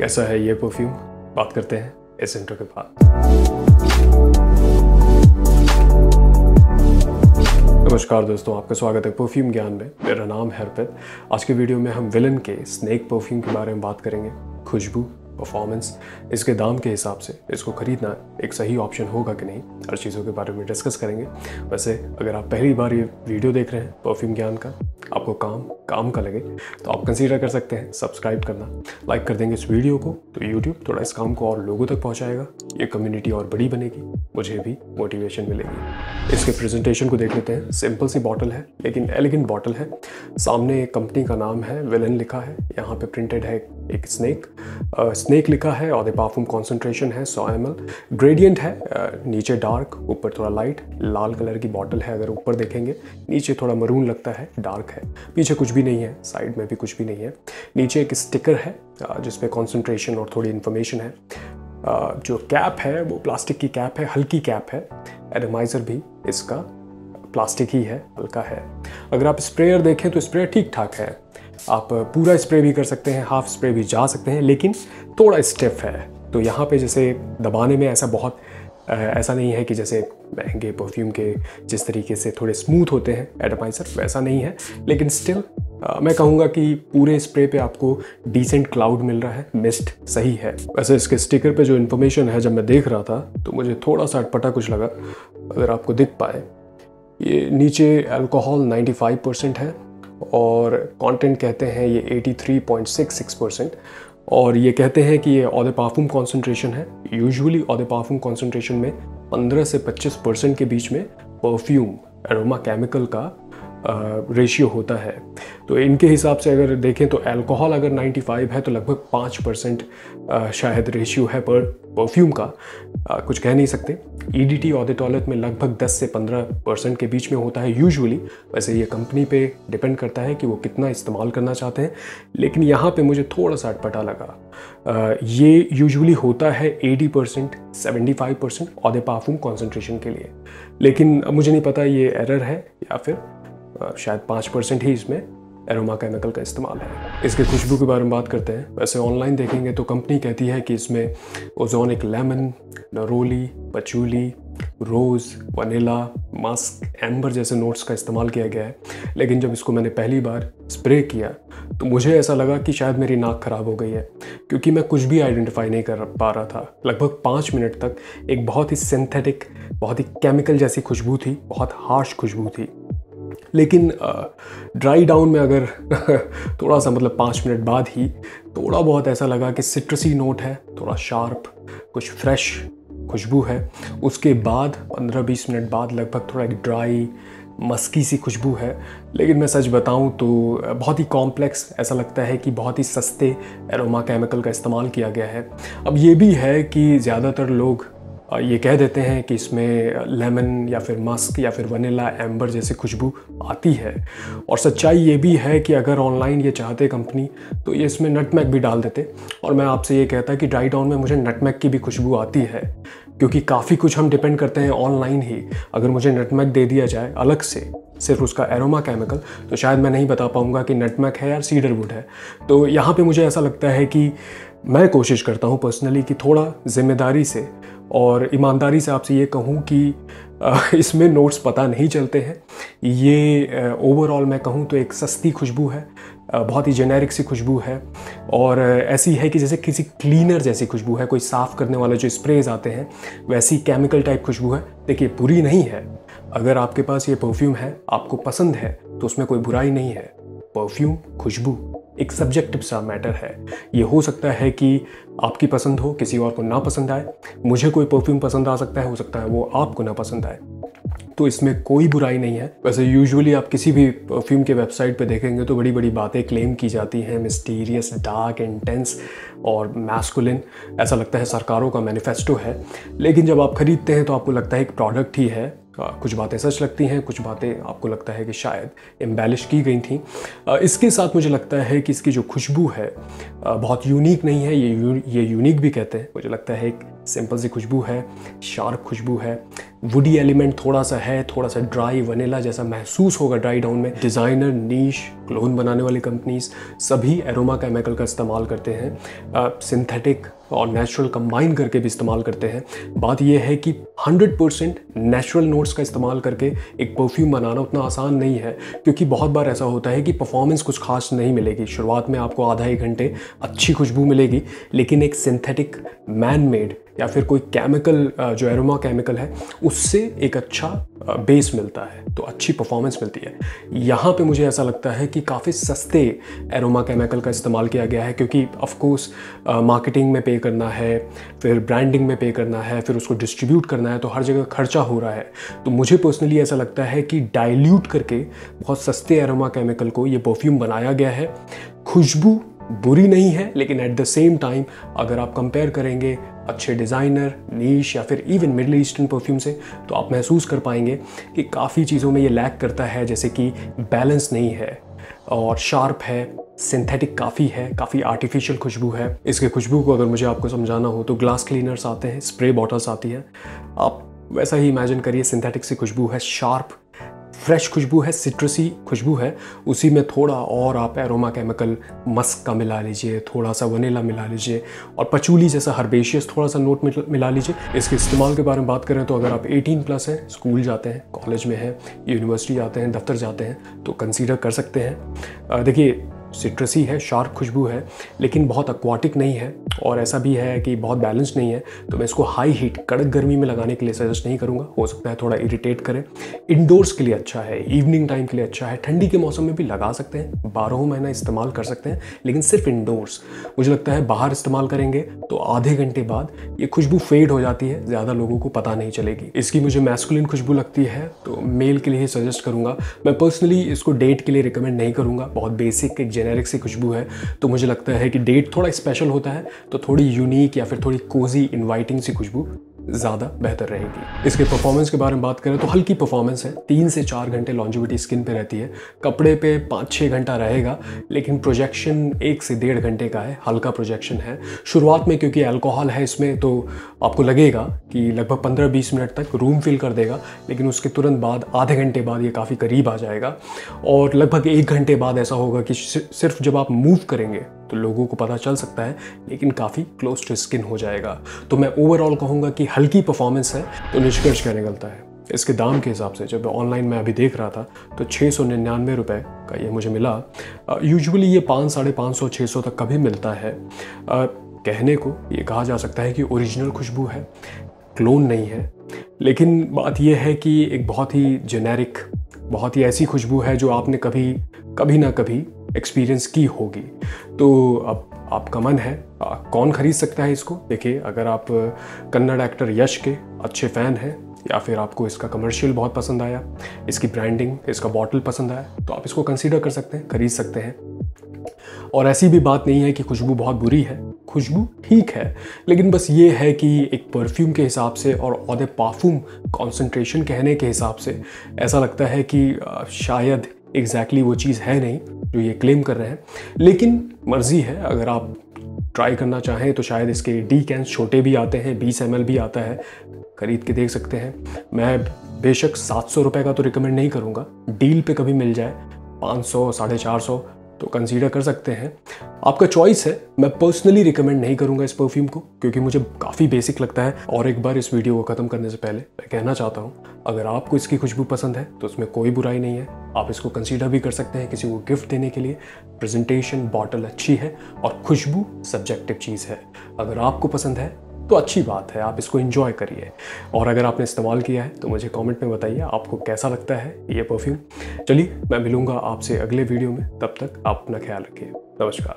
कैसा है ये परफ्यूम बात करते हैं इस इंटर के बाद। नमस्कार दोस्तों, आपका स्वागत है परफ्यूम ज्ञान में। मेरा नाम है आज के वीडियो में हम विलन के स्नेक परफ्यूम के बारे में बात करेंगे। खुशबू परफॉर्मेंस इसके दाम के हिसाब से इसको खरीदना एक सही ऑप्शन होगा कि नहीं, हर चीज़ों के बारे में डिस्कस करेंगे। वैसे, अगर आप पहली बार ये वीडियो देख रहे हैं परफ्यूम ज्ञान का, आपको काम काम का लगे तो आप कंसीडर कर सकते हैं सब्सक्राइब करना। लाइक कर देंगे इस वीडियो को तो यूट्यूब थोड़ा इस काम को और लोगों तक पहुंचाएगा। ये कम्युनिटी और बड़ी बनेगी, मुझे भी मोटिवेशन मिलेगी। इसके प्रेजेंटेशन को देख लेते हैं। सिंपल सी बॉटल है, लेकिन एलिगेंट बॉटल है। सामने एक कंपनी का नाम है विलन लिखा है। यहाँ पे प्रिंटेड है एक स्नेक स्नेक लिखा है और पाफूम कॉन्सेंट्रेशन है सौ एम ग्रेडियंट है uh, नीचे डार्क ऊपर थोड़ा लाइट लाल कलर की बॉटल है अगर ऊपर देखेंगे नीचे थोड़ा मरून लगता है डार्क है. पीछे कुछ भी नहीं है साइड में भी कुछ भी नहीं है. नीचे एक स्टिकर है uh, जिसपे कॉन्सेंट्रेशन और थोड़ी इन्फॉर्मेशन है. uh, जो कैप है वो प्लास्टिक की कैप है हल्की कैप है एडमाइज़र भी इसका. प्लास्टिक ही है हल्का है। अगर आप स्प्रेयर देखें तो स्प्रे ठीक ठाक है। आप पूरा स्प्रे भी कर सकते हैं, हाफ़ स्प्रे भी जा सकते हैं, लेकिन थोड़ा स्टेफ है। तो यहाँ पे जैसे दबाने में ऐसा बहुत ऐसा नहीं है कि जैसे महँगे परफ्यूम के जिस तरीके से थोड़े स्मूथ होते हैं एडमाइजर वैसा नहीं है। लेकिन स्टिल मैं कहूँगा कि पूरे स्प्रे पे आपको डिसेंट क्लाउड मिल रहा है मिस्ट सही है। वैसे इसके स्टिकर पे जो इन्फॉर्मेशन है, जब मैं देख रहा था तो मुझे थोड़ा सा अटपटा कुछ लगा, अगर आपको दिख पाए। ये नीचे अल्कोहल 95 परसेंट है और कंटेंट कहते हैं ये 83.66 परसेंट और ये कहते हैं कि ये ऑदे पाफूम कॉन्सेंट्रेशन है। Usually eau de parfum concentration में 15 से 25 परसेंट के बीच में परफ्यूम एरोमा केमिकल का रेशियो होता है। तो इनके हिसाब से अगर देखें तो अल्कोहल अगर 95 है तो लगभग पाँच परसेंट शायद रेशियो है पर परफ्यूम का। आ, कुछ कह नहीं सकते। ई डी टी टॉयलेट में लगभग 10 से 15 परसेंट के बीच में होता है यूजुअली वैसे ये कंपनी पे डिपेंड करता है कि वो कितना इस्तेमाल करना चाहते हैं। लेकिन यहाँ पे मुझे थोड़ा सा अटपटा लगा। आ, ये यूजुअली होता है 80 percent seventy five percent eau de parfum concentration के लिए। लेकिन मुझे नहीं पता ये एरर है या फिर शायद पाँच परसेंट ही इसमें एरोमा केमिकल का इस्तेमाल है। इसके खुशबू के बारे में बात करते हैं। वैसे ऑनलाइन देखेंगे तो कंपनी कहती है कि इसमें ozonic lemon neroli patchouli rose vanilla musk amber जैसे नोट्स का इस्तेमाल किया गया है। लेकिन जब इसको मैंने पहली बार स्प्रे किया तो मुझे ऐसा लगा कि शायद मेरी नाक ख़राब हो गई है, क्योंकि मैं कुछ भी आइडेंटिफाई नहीं कर पा रहा था। लगभग पाँच मिनट तक एक बहुत ही सिंथेटिक बहुत ही केमिकल जैसी खुशबू थी, बहुत हार्श खुशबू थी। लेकिन ड्राई डाउन में अगर थोड़ा सा मतलब पाँच मिनट बाद ही थोड़ा बहुत ऐसा लगा कि सिट्रसी नोट है, थोड़ा शार्प कुछ फ्रेश खुशबू है, उसके बाद, पंद्रह बीस मिनट बाद लगभग थोड़ा एक ड्राई मस्की सी खुशबू है। लेकिन मैं सच बताऊँ तो बहुत ही कॉम्प्लेक्स ऐसा लगता है कि बहुत ही सस्ते एरोमा केमिकल का इस्तेमाल किया गया है। अब ये भी है कि ज़्यादातर लोग ये कह देते हैं कि इसमें लेमन या फिर मस्क या फिर वनीला, एम्बर जैसी खुशबू आती है। और सच्चाई ये भी है कि अगर ऑनलाइन ये चाहते कंपनी तो ये इसमें नटमैग भी डाल देते। और मैं आपसे ये कहता कि ड्राई डाउन में मुझे नटमैग की भी खुशबू आती है, क्योंकि काफ़ी कुछ हम डिपेंड करते हैं ऑनलाइन ही। अगर मुझे नटमैग दे दिया जाए अलग से, सिर्फ़ उसका एरोमा केमिकल तो शायद मैं नहीं बता पाऊँगा कि नटमैक है या सीडर वुड है। तो यहाँ पे मुझे ऐसा लगता है कि मैं कोशिश करता हूँ पर्सनली कि थोड़ा ज़िम्मेदारी से और ईमानदारी से आपसे ये कहूँ कि इसमें नोट्स पता नहीं चलते हैं। ये ओवरऑल मैं कहूँ तो एक सस्ती खुशबू है बहुत ही जेनेरिक सी खुशबू है। और ऐसी है कि जैसे किसी क्लीनर जैसी खुशबू है, कोई साफ़ करने वाले जो स्प्रेज आते हैं, वैसी केमिकल टाइप खुशबू है। देखिए, बुरी नहीं है। अगर आपके पास ये परफ्यूम है, आपको पसंद है तो उसमें कोई बुराई नहीं है। परफ्यूम खुशबू। एक सब्जेक्टिव सा मैटर है। ये हो सकता है कि आपकी पसंद हो, किसी और को ना पसंद आए। मुझे कोई परफ्यूम पसंद आ सकता है, हो सकता है वो आपको ना पसंद आए। तो इसमें कोई बुराई नहीं है। वैसे यूजुअली आप किसी भी परफ्यूम के वेबसाइट पे देखेंगे तो बड़ी बड़ी बातें क्लेम की जाती हैं। मिस्टीरियस डार्क इंटेंस और मैस्कुलिन ऐसा लगता है सरकारों का मैनिफेस्टो है। लेकिन जब आप खरीदते हैं तो आपको लगता है एक प्रोडक्ट ही है। कुछ बातें सच लगती हैं कुछ बातें आपको लगता है कि शायद एम्बेलिश की गई थी। इसके साथ मुझे लगता है कि इसकी जो खुशबू है बहुत यूनिक नहीं है ये यू, ये यूनिक भी कहते हैं। मुझे लगता है एक सिंपल सी खुशबू है शार्प खुशबू है वुडी एलिमेंट थोड़ा सा है, थोड़ा सा ड्राई वनीला जैसा महसूस होगा ड्राई डाउन में। डिज़ाइनर नीश क्लोन बनाने वाली कंपनीज़ सभी एरोमा केमिकल का इस्तेमाल करते हैं। सिंथेटिक और नेचुरल कंबाइन करके भी इस्तेमाल करते हैं। बात यह है कि 100 परसेंट नेचुरल नोट्स का इस्तेमाल करके एक परफ्यूम बनाना उतना आसान नहीं है, क्योंकि बहुत बार ऐसा होता है कि परफॉर्मेंस कुछ खास नहीं मिलेगी। शुरुआत में आपको आधा एक घंटे अच्छी खुशबू मिलेगी, लेकिन एक सिंथेटिक मैन मेड या फिर कोई केमिकल जो एरोमा केमिकल है, उससे एक अच्छा बेस मिलता है तो अच्छी परफॉर्मेंस मिलती है। यहाँ पे मुझे ऐसा लगता है कि काफ़ी सस्ते एरोमा केमिकल का इस्तेमाल किया गया है, क्योंकि ऑफ़ कोर्स मार्केटिंग में पे करना है, फिर ब्रांडिंग में पे करना है, फिर उसको डिस्ट्रीब्यूट करना है तो हर जगह खर्चा हो रहा है। तो मुझे पर्सनली ऐसा लगता है कि डाइल्यूट करके बहुत सस्ते एरोमा केमिकल को ये परफ्यूम बनाया गया है। खुशबू बुरी नहीं है, लेकिन एट द सेम टाइम अगर आप कंपेयर करेंगे अच्छे डिज़ाइनर नीश या फिर इवन मिडल ईस्टर्न परफ्यूम से तो आप महसूस कर पाएँगे कि काफ़ी चीज़ों में ये लैक करता है, जैसे कि बैलेंस नहीं है और शार्प है सिंथेटिक काफ़ी है, काफ़ी आर्टिफिशियल खुशबू है। इसके खुशबू को अगर मुझे आपको समझाना हो तो ग्लास क्लीनर्स आते हैं स्प्रे बॉटल्स आती है। आप वैसा ही इमेजिन करिए सिंथेटिक सी खुशबू है शार्प फ्रेश खुशबू है सिट्रसी खुशबू है, उसी में थोड़ा और आप एरोमा केमिकल मस्क का मिला लीजिए, थोड़ा सा वनीला मिला लीजिए और पचूली जैसा हर्बेशियस थोड़ा सा नोट मिला लीजिए। इसके इस्तेमाल के बारे में बात करें तो अगर आप 18 प्लस हैं स्कूल जाते हैं कॉलेज में हैं यूनिवर्सिटी जाते हैं, दफ्तर जाते हैं तो कंसीडर कर सकते हैं। देखिए सिट्रसी है शार्प खुशबू है, लेकिन बहुत अक्वाटिक नहीं है और ऐसा भी है कि बहुत बैलेंस नहीं है तो मैं इसको हाई हीट कड़क गर्मी में लगाने के लिए सजेस्ट नहीं करूँगा। हो सकता है थोड़ा इरिटेट करें। इंडोर्स के लिए अच्छा है इवनिंग टाइम के लिए अच्छा है, ठंडी के मौसम में भी लगा सकते हैं, बारहों महीना इस्तेमाल कर सकते हैं, लेकिन सिर्फ़ इंडोर्स मुझे लगता है बाहर इस्तेमाल करेंगे तो आधे घंटे बाद ये खुशबू फेड हो जाती है, ज़्यादा लोगों को पता नहीं चलेगी। इसकी मुझे मैस्कुलिन खुशबू लगती है तो मेल के लिए सजेस्ट करूँगा। मैं पर्सनली इसको डेट के लिए रिकमेंड नहीं करूँगा, बहुत बेसिक जेनेरिक सी खुशबू है तो मुझे लगता है कि डेट थोड़ा स्पेशल होता है तो थोड़ी यूनिक या फिर थोड़ी कोजी इन्वाइटिंग सी खुशबू। ज़्यादा बेहतर रहेगी। इसके परफॉर्मेंस के बारे में बात करें तो हल्की परफॉर्मेंस है। तीन से चार घंटे लॉन्जिविटी स्किन पे रहती है। कपड़े पे पाँच छः घंटा रहेगा, लेकिन प्रोजेक्शन एक से डेढ़ घंटे का है, हल्का प्रोजेक्शन है। शुरुआत में क्योंकि अल्कोहल है इसमें तो आपको लगेगा कि लगभग पंद्रह बीस मिनट तक रूम फिल कर देगा, लेकिन उसके तुरंत बाद आधे घंटे बाद ये काफ़ी करीब आ जाएगा। और लगभग एक घंटे बाद ऐसा होगा कि सिर्फ़ जब आप मूव करेंगे तो लोगों को पता चल सकता है लेकिन काफ़ी क्लोज टू स्किन हो जाएगा। तो मैं ओवरऑल कहूँगा कि हल्की परफॉर्मेंस है तो निष्कर्ष क्या निकलता है? इसके दाम के हिसाब से जब ऑनलाइन मैं अभी देख रहा था तो छः सौ निन्यानवे रुपये का ये मुझे मिला। यूजुअली ये पाँच साढ़े पाँच सौ छः सौ तक का भी मिलता है। आ, कहने को ये कहा जा सकता है कि ओरिजिनल खुशबू है क्लोन नहीं है। लेकिन बात यह है कि एक बहुत ही जेनेरिक बहुत ही ऐसी खुशबू है जो आपने कभी कभी ना कभी एक्सपीरियंस की होगी। तो अब आपका मन है आ, कौन खरीद सकता है इसको? देखिए अगर आप कन्नड़ एक्टर यश के अच्छे फ़ैन हैं या फिर आपको इसका कमर्शियल बहुत पसंद आया इसकी ब्रांडिंग इसका बॉटल पसंद आया तो आप इसको कंसीडर कर सकते हैं खरीद सकते हैं। और ऐसी भी बात नहीं है कि खुशबू बहुत बुरी है। खुशबू ठीक है लेकिन बस ये है कि एक परफ्यूम के हिसाब से और औदे पाफूम कॉन्सेंट्रेशन कहने के हिसाब से ऐसा लगता है कि शायद एग्जैक्टली exactly वो चीज़ है नहीं जो ये क्लेम कर रहे हैं। लेकिन मर्ज़ी है, अगर आप ट्राई करना चाहें तो शायद इसके डी कैंस छोटे भी आते हैं, बीस एम भी आता है, खरीद के देख सकते हैं। मैं बेशक सात सौ रुपये का तो रिकमेंड नहीं करूँगा। डील पे कभी मिल जाए, पाँच सौ, साढ़े चार सौ तो कंसीडर कर सकते हैं। आपका चॉइस है, मैं पर्सनली रिकमेंड नहीं करूँगा इस परफ्यूम को, क्योंकि मुझे काफ़ी बेसिक लगता है। और एक बार इस वीडियो को ख़त्म करने से पहले मैं कहना चाहता हूँ, अगर आपको इसकी खुशबू पसंद है तो उसमें कोई बुराई नहीं है। आप इसको कंसीडर भी कर सकते हैं किसी को गिफ्ट देने के लिए। प्रेजेंटेशन बॉटल अच्छी है और खुशबू सब्जेक्टिव चीज़ है। अगर आपको पसंद है तो अच्छी बात है, आप इसको इन्जॉय करिए। और अगर आपने इस्तेमाल किया है तो मुझे कॉमेंट में बताइए, आपको कैसा लगता है ये परफ्यूम चलिए, मैं मिलूँगा आपसे अगले वीडियो में, तब तक आप अपना ख्याल रखिए। नमस्कार।